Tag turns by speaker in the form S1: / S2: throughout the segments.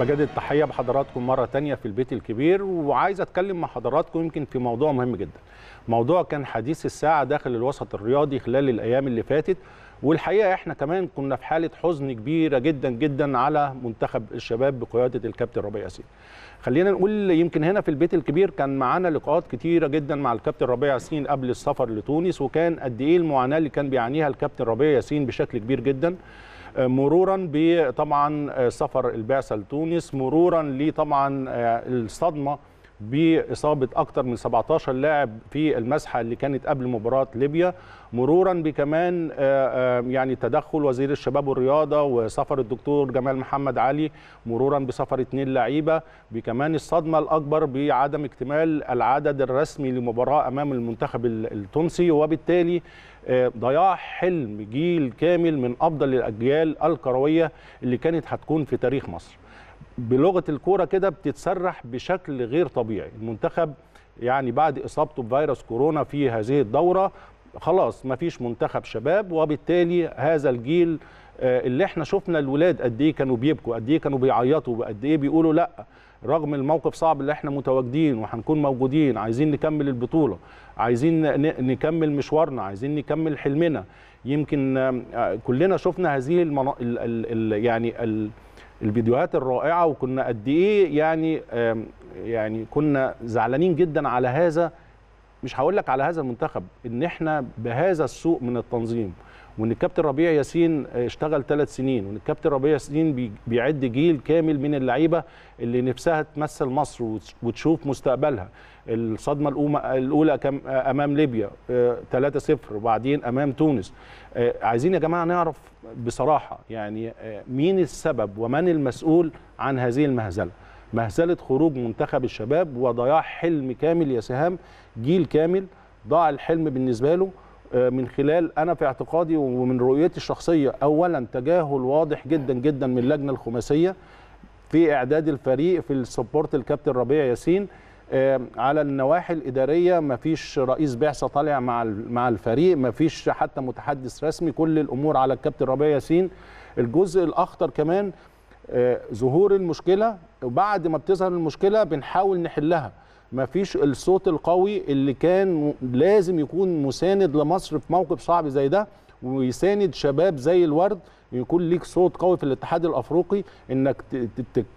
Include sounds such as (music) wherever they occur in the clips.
S1: بجدد التحية بحضراتكم مرة تانية في البيت الكبير وعايز أتكلم مع حضراتكم يمكن في موضوع مهم جدا. موضوع كان حديث الساعة داخل الوسط الرياضي خلال الأيام اللي فاتت والحقيقة إحنا كمان كنا في حالة حزن كبيرة جدا جدا على منتخب الشباب بقيادة الكابتن ربيع ياسين. خلينا نقول يمكن هنا في البيت الكبير كان معانا لقاءات كتيرة جدا مع الكابتن ربيع ياسين قبل السفر لتونس وكان قد إيه المعاناة اللي كان بيعانيها الكابتن ربيع ياسين بشكل كبير جدا. مرورا بطبعا سفر البعثة لتونس مرورا لطبعا الصدمة بإصابة أكثر من 17 لاعب في المسحة اللي كانت قبل مباراة ليبيا مرورا بكمان يعني تدخل وزير الشباب والرياضة وسفر الدكتور جمال محمد علي مرورا بسفر اثنين لعيبة بكمان الصدمة الأكبر بعدم اكتمال العدد الرسمي لمباراة أمام المنتخب التونسي وبالتالي ضياع حلم جيل كامل من أفضل الأجيال الكروية اللي كانت هتكون في تاريخ مصر. بلغة الكورة كده بتتسرح بشكل غير طبيعي. المنتخب يعني بعد إصابته بفيروس كورونا في هذه الدورة خلاص ما فيش منتخب شباب وبالتالي هذا الجيل اللي إحنا شفنا الولاد قد إيه كانوا بيبكوا قد إيه كانوا بيعيطوا قد إيه بيقولوا لأ رغم الموقف صعب اللي إحنا متواجدين وهنكون موجودين عايزين نكمل البطولة عايزين نكمل مشوارنا عايزين نكمل حلمنا. يمكن كلنا شفنا هذه المنا... ال... ال... يعني ال... الفيديوهات الرائعة وكنا قد إيه يعني يعني كنا زعلانين جدا على هذا. مش هقول لك على هذا المنتخب إن إحنا بهذا السوء من التنظيم. وإن الكابتن ربيع ياسين اشتغل ثلاث سنين وإن الكابتن ربيع ياسين بيعد جيل كامل من اللعيبة اللي نفسها تمثل مصر وتشوف مستقبلها. الصدمة الأولى أمام ليبيا 3-0 وبعدين أمام تونس. عايزين يا جماعة نعرف بصراحة يعني مين السبب ومن المسؤول عن هذه المهزلة؟ مهزلة خروج منتخب الشباب وضياع حلم كامل يا سهام جيل كامل ضاع الحلم بالنسبة له من خلال أنا في اعتقادي ومن رؤيتي الشخصية اولا تجاهل واضح جدا جدا من اللجنة الخماسية في إعداد الفريق في السبورت الكابتن ربيع ياسين. على النواحي الإدارية ما فيش رئيس بعثة طالع مع مع الفريق ما فيش حتى متحدث رسمي كل الأمور على الكابتن ربيع ياسين. الجزء الأخطر كمان ظهور المشكلة. وبعد ما بتظهر المشكلة بنحاول نحلها. ما فيش الصوت القوي اللي كان لازم يكون مساند لمصر في موقف صعب زي ده ويساند شباب زي الورد يكون ليك صوت قوي في الاتحاد الأفريقي إنك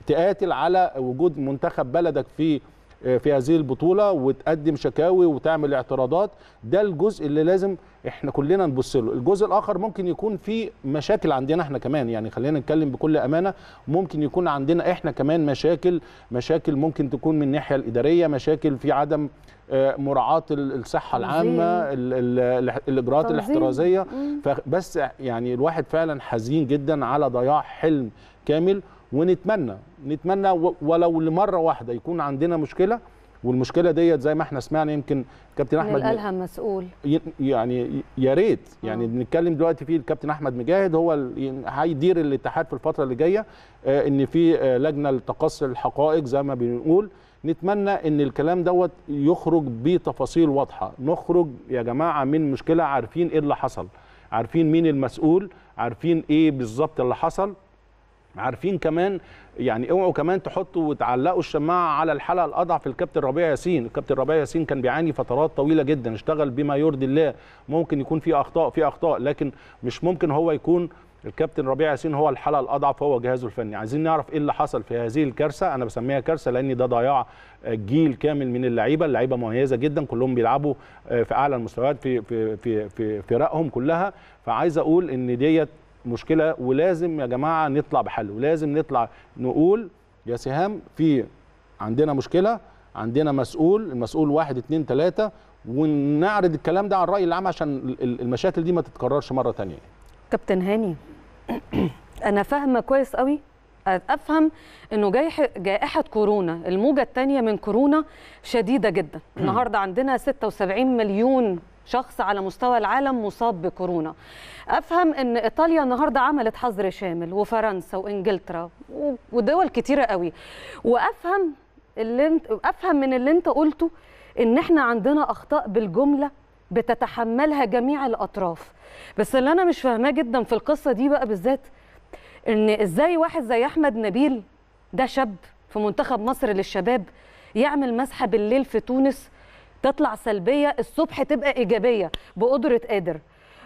S1: تقاتل على وجود منتخب بلدك في في هذه البطولة وتقدم شكاوي وتعمل اعتراضات ده الجزء اللي لازم إحنا كلنا نبص له. الجزء الآخر ممكن يكون في مشاكل عندنا إحنا كمان يعني خلينا نتكلم بكل أمانة ممكن يكون عندنا إحنا كمان مشاكل مشاكل ممكن تكون من الناحية الإدارية مشاكل في عدم مراعاة الصحة العامة الإجراءات الاحترازية. فبس يعني الواحد فعلا حزين جدا على ضياع حلم كامل. ونتمنى نتمنى ولو لمرة واحدة يكون عندنا مشكلة والمشكلة ديت زي ما إحنا سمعنا يمكن كابتن أحمد
S2: الالهم مسؤول.
S1: يعني يا ريت يعني بنتكلم دلوقتي في الكابتن أحمد مجاهد هو هيدير الاتحاد في الفترة اللي جاية إن في لجنة لتقصي الحقائق زي ما بنقول. نتمنى إن الكلام دوت يخرج بتفاصيل واضحة. نخرج يا جماعة من مشكلة عارفين إيه اللي حصل عارفين مين المسؤول عارفين إيه بالظبط اللي حصل. عارفين كمان يعني اوعوا كمان تحطوا وتعلقوا الشماعة على الحلقة الأضعف الكابتن ربيع ياسين، الكابتن ربيع ياسين كان بيعاني فترات طويلة جدا اشتغل بما يرضي الله، ممكن يكون في أخطاء في أخطاء لكن مش ممكن هو يكون الكابتن ربيع ياسين هو الحلقة الأضعف هو جهازه الفني، عايزين نعرف إيه اللي حصل في هذه الكارثة، أنا بسميها كارثة لأن ده ضياع جيل كامل من اللعيبة، اللعيبة مميزة جدا كلهم بيلعبوا في أعلى المستويات في في في في فرقهم كلها، فعايز أقول إن ديت مشكلة ولازم يا جماعة نطلع بحل ولازم نطلع نقول يا سهام في عندنا مشكلة عندنا مسؤول المسؤول واحد اتنين تلاتة ونعرض الكلام ده على الرأي العام عشان المشاكل دي ما تتكررش مرة تانية.
S2: كابتن هاني أنا فاهمة كويس قوي. أفهم إنه جائحة كورونا الموجة الثانية من كورونا شديدة جدا. النهارده عندنا 76 مليون شخص على مستوى العالم مصاب بكورونا. أفهم إن إيطاليا النهارده عملت حظر شامل وفرنسا وإنجلترا ودول كتيرة قوي. وأفهم اللي انت أفهم من اللي أنت قلته إن إحنا عندنا أخطاء بالجملة بتتحملها جميع الأطراف. بس اللي أنا مش فاهماه جدا في القصة دي بقى بالذات إن إزاي واحد زي أحمد نبيل ده شاب في منتخب مصر للشباب يعمل مسحة بالليل في تونس تطلع سلبية الصبح تبقى إيجابية بقدرة قادر.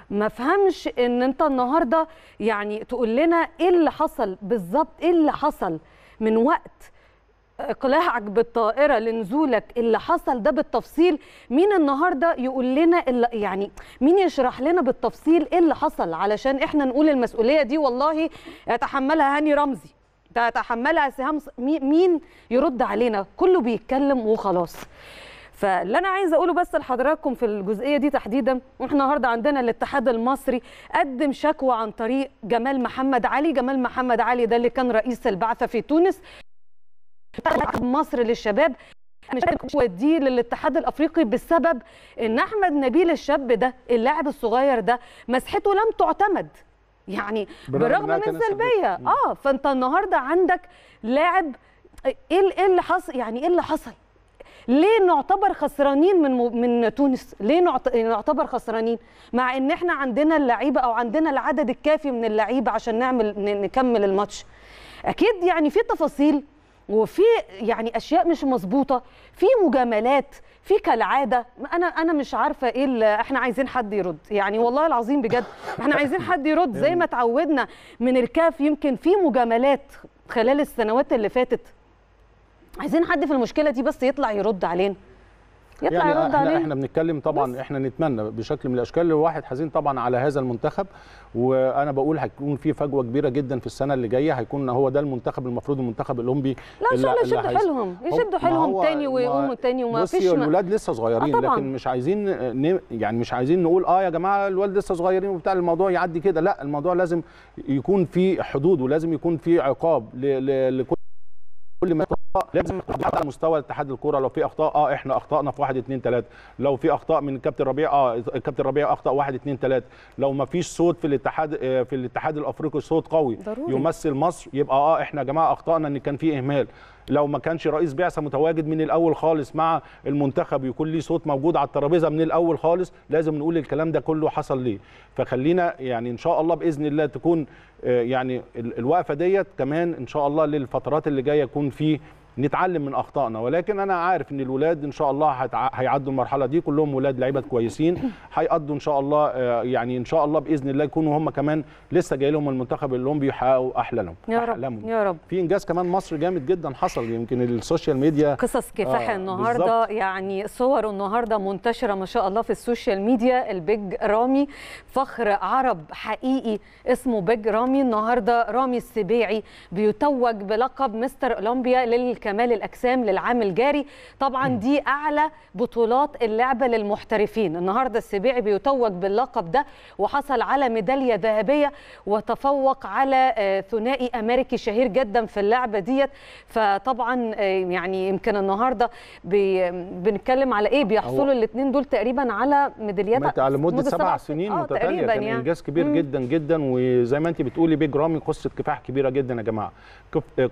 S2: ما فهمش إن أنت النهارده يعني تقول لنا إيه اللي حصل بالظبط إيه اللي حصل من وقت اقلاعك بالطائرة لنزولك اللي حصل ده بالتفصيل. مين النهارده يقول لنا اللي يعني مين يشرح لنا بالتفصيل إيه اللي حصل؟ علشان إحنا نقول المسؤولية دي والله يتحملها هاني رمزي. تتحملها سهام مين يرد علينا؟ كله بيتكلم وخلاص. فاللي أنا عايزة أقوله بس لحضراتكم في الجزئية دي تحديدا إحنا النهارده عندنا الاتحاد المصري قدم شكوى عن طريق جمال محمد علي. جمال محمد علي ده اللي كان رئيس البعثة في تونس. مصر للشباب. دي للاتحاد الأفريقي بسبب إن أحمد نبيل الشاب ده اللاعب الصغير ده مسحته لم تعتمد. يعني بالرغم من سلبية. آه فأنت النهارده عندك لاعب إيه اللي حصل؟ يعني إيه اللي حصل؟ ليه نعتبر خسرانين من من تونس؟ ليه نعتبر خسرانين؟ مع إن إحنا عندنا اللعيبة أو عندنا العدد الكافي من اللعيبة عشان نعمل نكمل الماتش. أكيد يعني في تفاصيل وفي يعني أشياء مش مظبوطة في مجاملات في كالعادة. أنا أنا مش عارفة إيه اللي إحنا عايزين حد يرد. يعني والله العظيم بجد إحنا عايزين حد يرد. زي ما اتعودنا من الكاف يمكن في مجاملات خلال السنوات اللي فاتت. عايزين حد في المشكلة دي بس يطلع يرد علينا يطلع
S1: يعني
S2: يرد
S1: إحنا
S2: علينا
S1: إحنا بنتكلم طبعا
S2: بس.
S1: إحنا نتمنى بشكل من الأشكال الواحد حزين طبعا على هذا المنتخب وأنا بقول هيكون في فجوة كبيرة جدا في السنة اللي جاية هيكون هو ده المنتخب المفروض المنتخب الأولمبي
S2: لا إن شاء الله يشدوا حيلهم يشدوا حيلهم تاني ويقوموا تاني وما
S1: بصي
S2: فيش ما-
S1: الولاد لسه صغيرين
S2: آه.
S1: لكن مش عايزين يعني مش عايزين نقول آه يا جماعة الولاد لسه صغيرين وبتاع الموضوع يعدي كده لا الموضوع لازم يكون في حدود ولازم يكون في عقاب لكل كل ما لازم على مستوى اتحاد الكورة. لو في أخطاء آه إحنا أخطأنا في 1 2 3 لو في أخطاء من الكابتن ربيع آه الكابتن ربيع أخطأ 1 2 3 لو ما فيش صوت في الاتحاد آه، في الاتحاد الأفريقي صوت قوي.
S2: ضروري.
S1: يمثل مصر يبقى آه إحنا يا جماعة أخطأنا إن كان في إهمال. لو ما كانش رئيس بعثة متواجد من الأول خالص مع المنتخب يكون ليه صوت موجود على الترابيزة من الأول خالص لازم نقول الكلام ده كله حصل ليه. فخلينا يعني إن شاء الله بإذن الله تكون آه، يعني ال- الوقفة ديت كمان إن شاء الله للفترات اللي جاية يكون في نتعلم من أخطائنا. ولكن أنا عارف إن الولاد إن شاء الله هيعدوا المرحلة دي كلهم ولاد لعيبة كويسين. هيقضوا إن شاء الله آه، يعني إن شاء الله بإذن الله يكونوا هم كمان لسه جاي لهم المنتخب الاولمبي يحققوا احلامهم
S2: يا رب
S1: أحلامهم.
S2: يا رب.
S1: في إنجاز كمان مصر جامد جدا حصل يمكن ال social media.
S2: قصص كفاح
S1: آه،
S2: النهارده. يعني صور النهارده منتشرة ما شاء الله في ال social media البيج رامي فخر عرب حقيقي اسمه بيج رامي. النهارده رامي السبيعي بيتوج بلقب مستر أولمبيا للكمال الأجسام للعام الجاري. طبعا دي أعلى بطولات اللعبة للمحترفين. النهارده السبيعي بيتوج باللقب ده وحصل على ميدالية ذهبية وتفوق على آه، ثنائي أمريكي شهير جدا في اللعبة ديت. فطبعا آه، يعني يمكن النهارده بي- بنتكلم على إيه؟ بيحصلوا الاثنين دول تقريبا على ميداليات
S1: على مدة
S2: مدة
S1: سبع سنين
S2: آه،
S1: متتالية.
S2: تقريبا
S1: كان
S2: يعني.
S1: إنجاز كبير
S2: مم.
S1: جدا جدا. وزي ما أنت بتقولي بيج رامي قصة كفاح كبيرة جدا يا جماعة.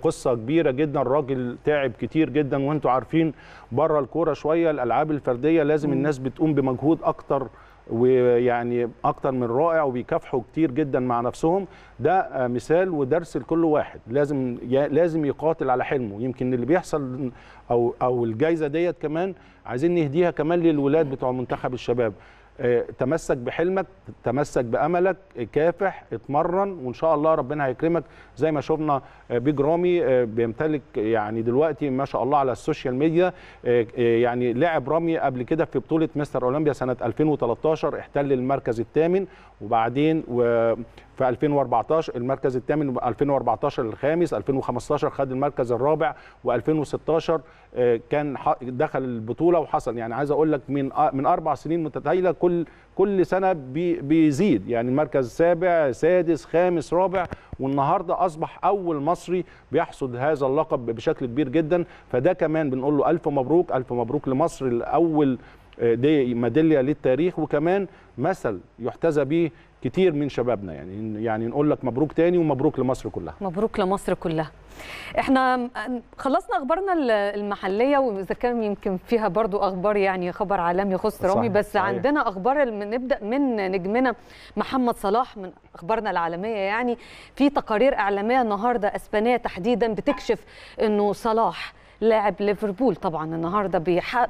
S1: قصة كبيرة جدا. الراجل تعب كتير جدا وأنتم عارفين بره الكورة شوية الألعاب الفردية لازم الناس بتقوم بمجهود أكتر ويعني أكتر من رائع وبيكافحوا كتير جدا مع نفسهم. ده مثال ودرس لكل واحد. لازم لازم يقاتل على حلمه. يمكن اللي بيحصل أو أو الجائزه ديت كمان عايزين نهديها كمان للولاد بتوع منتخب الشباب. تمسك بحلمك تمسك بأملك كافح اتمرن وإن شاء الله ربنا هيكرمك. زي ما شفنا آه، بيج رامي آه، بيمتلك يعني دلوقتي ما شاء الله على ال social media. آه، آه، يعني لعب رامي قبل كده في بطولة مستر أولمبيا سنة 2013 احتل المركز الثامن وبعدين في 2014 المركز الثامن 2014 الخامس 2015 خد المركز الرابع و2016 كان ح- دخل البطولة وحصل يعني عايز أقول لك من من أربع سنين متتالية كل كل سنة بي- بيزيد. يعني المركز سابع سادس خامس رابع والنهاردة أصبح أول مصري بيحصد هذا اللقب بشكل كبير جدا. فده كمان بنقول له ألف مبروك ألف مبروك لمصر الأول آه، دي ميدالية للتاريخ. وكمان مثل يحتذى به كتير من شبابنا يعني يعني نقول لك مبروك تاني ومبروك لمصر كلها.
S2: مبروك لمصر كلها. إحنا خلصنا أخبارنا المحلية وإذا كان يمكن فيها برضو أخبار يعني خبر عالمي يخص رامي بس صحيح. عندنا أخبار نبدأ من نجمنا محمد صلاح من أخبارنا العالمية. يعني في تقارير إعلامية النهارده أسبانية تحديدا بتكشف إنه صلاح لاعب ليفربول. طبعا النهارده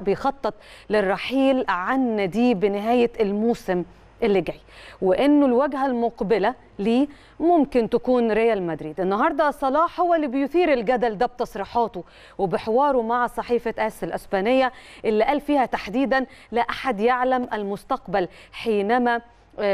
S2: بيخطط للرحيل عن ناديه بنهاية الموسم. اللي جاي وإنه الواجهه المقبلة ليه ممكن تكون ريال مدريد. النهارده صلاح هو اللي بيثير الجدل ده بتصريحاته وبحواره مع صحيفة آس الأسبانية اللي قال فيها تحديدا لا أحد يعلم المستقبل حينما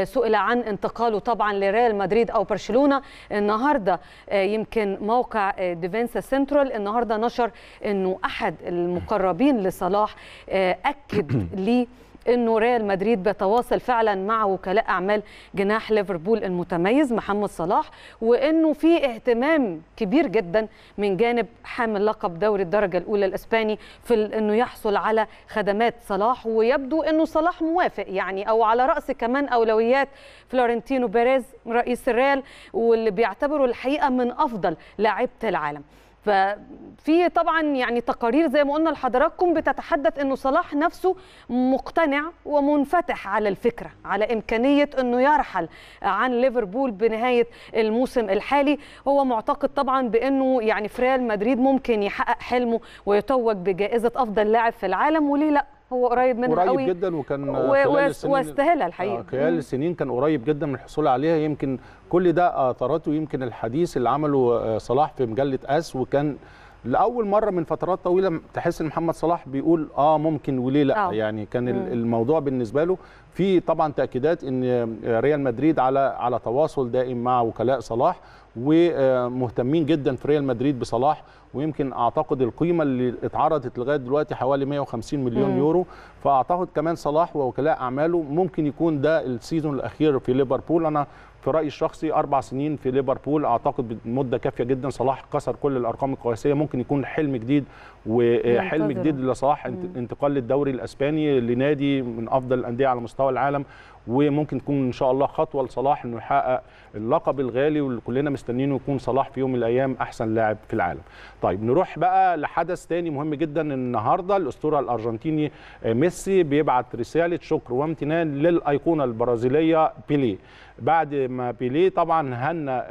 S2: سئل عن انتقاله طبعا لريال مدريد أو برشلونة. النهارده يمكن موقع ديفينسا سنترال النهارده نشر إنه أحد المقربين لصلاح أكد (clears throat) ليه إنه ريال مدريد بيتواصل فعلا مع وكلاء أعمال جناح ليفربول المتميز محمد صلاح وإنه في اهتمام كبير جدا من جانب حامل لقب دوري الدرجة الأولى الإسباني في إنه يحصل على خدمات صلاح ويبدو إنه صلاح موافق يعني أو على رأس كمان أولويات فلورنتينو بيريز رئيس الريال واللي بيعتبره الحقيقة من أفضل لاعيبه العالم ففي طبعا يعني تقارير زي ما قلنا لحضراتكم بتتحدث إنه صلاح نفسه مقتنع ومنفتح على الفكرة على إمكانية إنه يرحل عن ليفربول بنهاية الموسم الحالي. هو معتقد طبعا بإنه يعني في ريال مدريد ممكن يحقق حلمه ويتوج بجائزة أفضل لاعب في العالم وليه لأ؟ هو قريب منها
S1: قريب
S2: قوي.
S1: جدا وكان
S2: واستاهلها الحقيقة.
S1: خلال السنين كان قريب جدا من الحصول عليها. يمكن كل ده اثرته يمكن الحديث اللي عمله صلاح في مجلة أس وكان لأول مرة من فترات طويلة تحس إن محمد صلاح بيقول آه ممكن وليه لأ. أوه. يعني كان مم. الموضوع بالنسبة له في طبعا تأكيدات إن ريال مدريد على على تواصل دائم مع وكلاء صلاح. ومهتمين جدا في ريال مدريد بصلاح ويمكن أعتقد القيمة اللي اتعرضت لغاية دلوقتي حوالي 150 مليون مم. يورو. فأعتقد كمان صلاح ووكلاء أعماله ممكن يكون ده السيزون الأخير في ليفربول. أنا في رأيي الشخصي أربع سنين في ليفربول. أعتقد مده كافية جدا صلاح كسر كل الأرقام القياسية. ممكن يكون حلم جديد وحلم جديد لصلاح انتقال للدوري الأسباني لنادي من أفضل الأندية على مستوى العالم. وممكن تكون إن شاء الله خطوة لصلاح إنه يحقق اللقب الغالي واللي كلنا مستنيينه يكون صلاح في يوم من الأيام أحسن لاعب في العالم. طيب نروح بقى لحدث تاني مهم جدا النهارده الأسطورة الأرجنتيني ميسي بيبعت رسالة شكر وامتنان للأيقونة البرازيلية بيليه. بعد ما بيليه طبعا هنى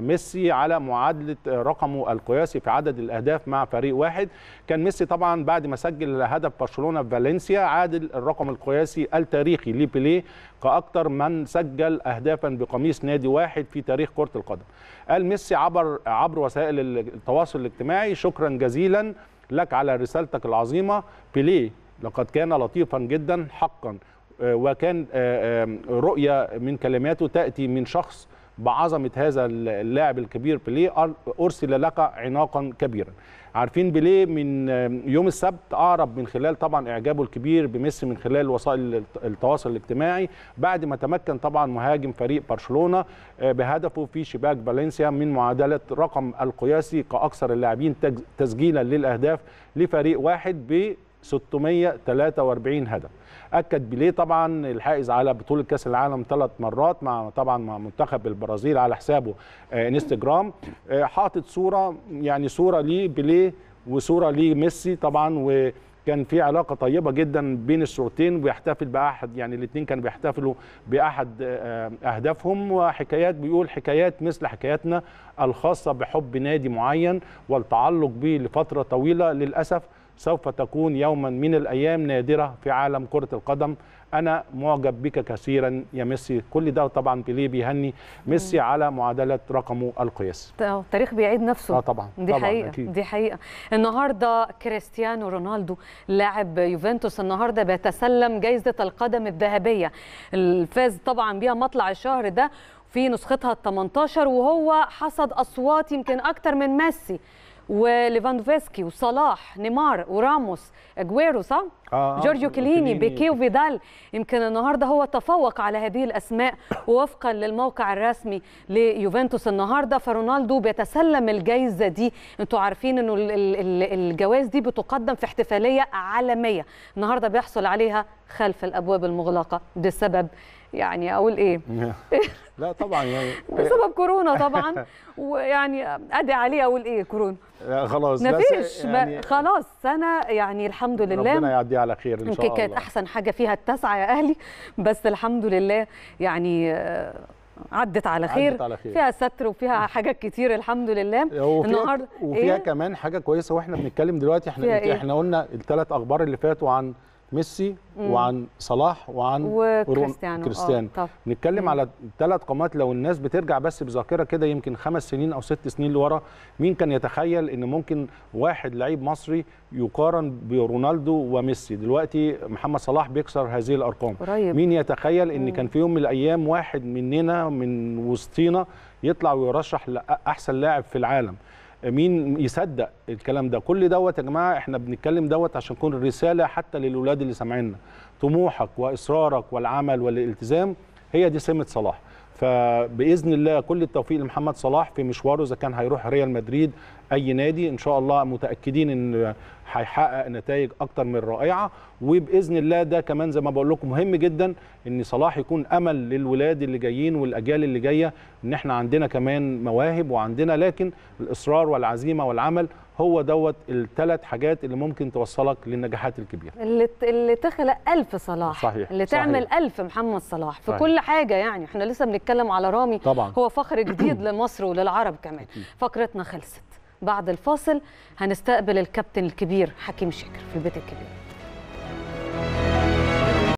S1: ميسي على معادلة رقمه القياسي في عدد الأهداف مع فريق واحد كان ميسي طبعا بعد ما سجل هدف برشلونة في فالنسيا عادل الرقم القياسي التاريخي لبيليه كاكثر من سجل اهدافا بقميص نادي واحد في تاريخ كرة القدم. قال ميسي عبر عبر وسائل التواصل الاجتماعي شكرا جزيلا لك على رسالتك العظيمة. بيليه لقد كان لطيفا جدا حقا. وكان رؤية من كلماته تأتي من شخص بعظمة هذا اللاعب الكبير بيليه أرسل لك عناقا كبيرا. عارفين بيليه من يوم السبت أعرب من خلال طبعا إعجابه الكبير بميسي من خلال وسائل التواصل الاجتماعي. بعد ما تمكن طبعا مهاجم فريق برشلونة بهدفه في شباك فالنسيا من معادلة رقم القياسي كأكثر اللاعبين تسجيلا للأهداف لفريق واحد ب 643 هدف. أكد بيليه طبعا الحائز على بطولة كأس العالم ثلاث مرات مع طبعا مع منتخب البرازيل على حسابه انستجرام. حاطط صورة يعني صورة ليه بيليه وصورة ليه ميسي طبعا و كان في علاقة طيبة جدا بين الصورتين ويحتفل بأحد يعني الاثنين كانوا بيحتفلوا بأحد أهدافهم. وحكايات بيقول حكايات مثل حكاياتنا الخاصة بحب نادي معين والتعلق به لفترة طويلة للأسف. سوف تكون يوما من الأيام نادرة في عالم كرة القدم. أنا معجب بك كثيرا يا ميسي. كل ده طبعا بيليه بيهني ميسي على معادلة رقمه القياسي
S2: التاريخ بيعيد نفسه.
S1: آه طبعا.
S2: دي
S1: طبعا
S2: حقيقة.
S1: أكيد.
S2: دي حقيقة. النهارده كريستيانو رونالدو لاعب يوفنتوس النهارده بيتسلم جائزه القدم الذهبية. الفاز طبعا بيها مطلع الشهر ده في نسختها ال 18 وهو حصد أصوات يمكن أكتر من ميسي. وليفاندوفسكي وصلاح نيمار وراموس أجويرو صح؟
S1: آه
S2: جورجيو كيليني بيكي وفيدال يمكن النهارده هو تفوق على هذه الأسماء (coughs) ووفقا للموقع الرسمي ليوفنتوس النهارده. فرونالدو بيتسلم الجائزة دي. أنتوا عارفين إنه الجوائز دي بتقدم في احتفالية عالمية. النهارده بيحصل عليها خلف الأبواب المغلقة بسبب يعني أقول إيه؟ (laughs)
S1: لا طبعا يعني. (laughs)
S2: بسبب كورونا طبعا. (laughs) ويعني أدي عليه أقول إيه كورونا.
S1: لا خلاص
S2: ما
S1: لا
S2: فيش
S1: س- يعني
S2: خلاص سنة يعني الحمد لله.
S1: ربنا يعديها على خير إن شاء
S2: يمكن كانت
S1: الله.
S2: أحسن حاجة فيها التسعة يا أهلي بس الحمد لله يعني آه، عدت على خير,
S1: عدت على خير.
S2: فيها ستر وفيها حاجات كتير الحمد لله.
S1: وفيها,
S2: النهارده
S1: وفيها
S2: إيه؟
S1: كمان حاجة كويسة وإحنا بنتكلم دلوقتي إحنا
S2: إيه؟
S1: إحنا قلنا الثلاث أخبار اللي فاتوا عن ميسي وعن صلاح وعن
S2: وكريستيانو. آه،
S1: كريستيانو. نتكلم
S2: مم.
S1: على ثلاث قامات. لو الناس بترجع بس بذاكرة كده يمكن خمس سنين أو ست سنين لورا مين كان يتخيل إن ممكن واحد لعيب مصري يقارن برونالدو وميسي؟ دلوقتي محمد صلاح بيكسر هذه الأرقام.
S2: قريب.
S1: مين يتخيل إن
S2: مم.
S1: كان في يوم من الأيام واحد مننا من وسطينا يطلع ويرشح لاحسن لاعب في العالم؟ مين يصدق الكلام ده؟ كل دوت يا جماعة إحنا بنتكلم دوت عشان تكون رسالة حتى للأولاد اللي سامعيننا. طموحك وإصرارك والعمل والالتزام هي دي سمة صلاح. فبإذن الله كل التوفيق لمحمد صلاح في مشواره إذا كان هيروح ريال مدريد أي نادي إن شاء الله متأكدين إن هيحقق نتائج أكتر من رائعة. وبإذن الله ده كمان زي ما بقول لكم مهم جدا إن صلاح يكون أمل للولاد اللي جايين والأجيال اللي جاية إن إحنا عندنا كمان مواهب وعندنا لكن الإصرار والعزيمة والعمل هو دوت الثلاث حاجات اللي ممكن توصلك للنجاحات الكبيرة.
S2: اللي اللي تخلق ألف صلاح.
S1: صحيح،
S2: اللي
S1: صحيح.
S2: تعمل ألف محمد صلاح في
S1: صحيح.
S2: كل حاجة يعني. إحنا لسه بنتكلم على رامي.
S1: طبعا.
S2: هو فخر جديد (clears throat) لمصر وللعرب كمان.
S1: أكيد.
S2: فقرتنا خلصت. بعد الفاصل هنستقبل الكابتن الكبير حكيم شاكر في البيت الكبير.